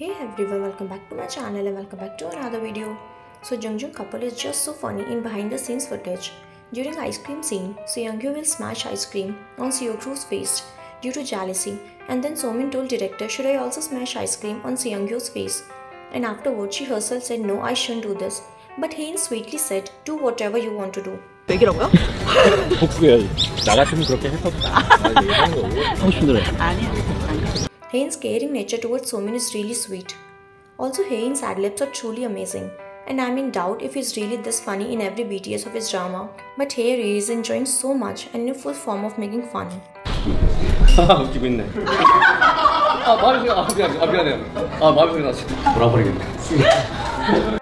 Hey everyone, welcome back to my channel and welcome back to another video. So Jung couple is just so funny in behind the scenes footage. During ice cream scene, So will smash ice cream on Seo face due to jealousy and then Somin told director should I also smash ice cream on Seo face and afterwards she herself said no I shouldn't do this but Haein sweetly said do whatever you want to do. Take it 나 같으면 그렇게 했었다. 아, 이런 거. 성신을 해. 아니야. Haein's caring nature towards women is really sweet. Also, Haein's ad libs are truly amazing, and I'm in doubt if he's really this funny in every BTS of his drama. But here he is enjoying so much and in full form of making fun.